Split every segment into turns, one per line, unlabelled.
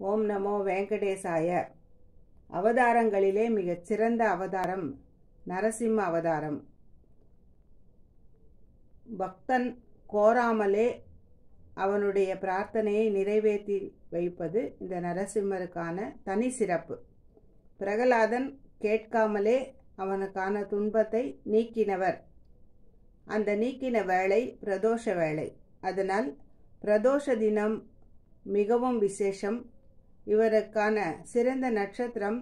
ஓம் நமோ வெங்கடேசாய. அவதாரங்களிலே மிகச் சிறந்த அவதாரம் நரசிம்ம அவதாரம். பக்தன் கோராமலே அவனுடைய பிரார்த்தனையை நிறைவேற்றி வைப்பது இந்த நரசிம்மருக்கான தனி சிறப்பு. பிரகலாதன் கேட்காமலே அவனுக்கான துன்பத்தை நீக்கினவர். அந்த நீக்கின வேளை பிரதோஷ வேளை. அதனால் பிரதோஷ தினம் மிகவும் விசேஷம். இவருக்கான சிறந்த நட்சத்திரம்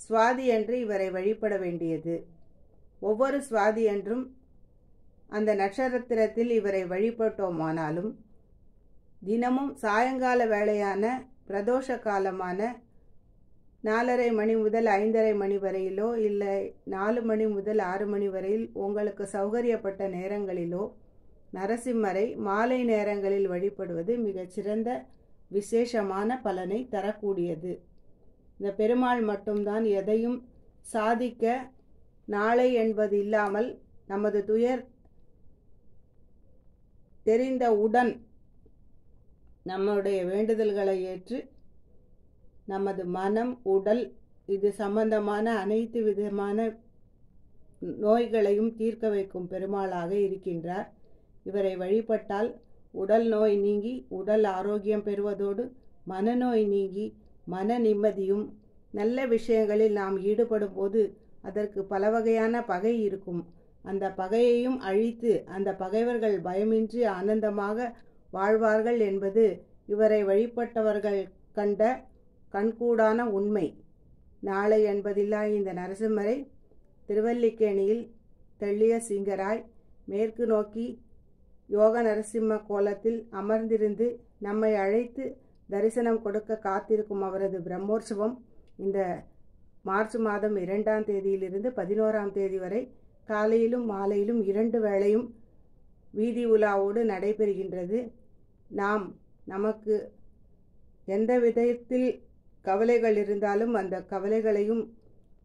சுவாதி என்று இவரை வழிபட வேண்டியது. ஒவ்வொரு சுவாதி என்றும் அந்த நட்சத்திரத்தில் இவரை வழிபட்டோமானாலும் தினமும் சாயங்கால வேளையான பிரதோஷ காலமான நாலரை மணி முதல் ஐந்தரை மணி வரையிலோ இல்லை நாலு மணி முதல் ஆறு மணி வரையில் உங்களுக்கு சௌகரியப்பட்ட நேரங்களிலோ நரசிம்மரை மாலை நேரங்களில் வழிபடுவது மிகச்சிறந்த விசேஷமான பலனை தரக்கூடியது. இந்த பெருமாள் மட்டும்தான் எதையும் சாதிக்க நாளை என்பது இல்லாமல் நமது துயர் தெரிந்தவுடன் நம்முடைய வேண்டுதல்களை ஏற்று நமது மனம் உடல் இது சம்பந்தமான அனைத்து விதமான நோய்களையும் தீர்க்க வைக்கும் பெருமாளாக இருக்கின்றார். இவரை வழிபட்டால் உடல் நோய் நீங்கி உடல் ஆரோக்கியம் பெறுவதோடு மனநோய் நீங்கி மன நிம்மதியும் நல்ல விஷயங்களில் நாம் ஈடுபடும் போது அதற்கு பல வகையான பகை இருக்கும். அந்த பகையையும் அழித்து அந்த பகைவர்கள் பயமின்றி ஆனந்தமாக வாழ்வார்கள் என்பது இவரை வழிபட்டவர்கள் கண்ட கண்கூடான உண்மை. நாளை என்பதில்லா இந்த நரசிம்மரை திருவல்லிக்கேணியில் தெள்ளிய சிங்கராய் மேற்கு நோக்கி யோக நரசிம்ம கோலத்தில் அமர்ந்திருந்து நம்மை அழைத்து தரிசனம் கொடுக்க காத்திருக்கும் அவரது பிரம்மோற்சவம் இந்த மார்ச் மாதம் இரண்டாம் தேதியிலிருந்து பதினோராம் தேதி வரை காலையிலும் மாலையிலும் இரண்டு வேளையும் வீதி உலாவோடு நடைபெறுகின்றது. நாம் நமக்கு எந்த விதத்தில் கவலைகள் இருந்தாலும் அந்த கவலைகளையும்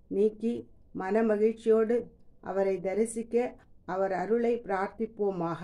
நீக்கி மன மகிழ்ச்சியோடு அவரை தரிசிக்க அவர் அருளை பிரார்த்திப்போமாக.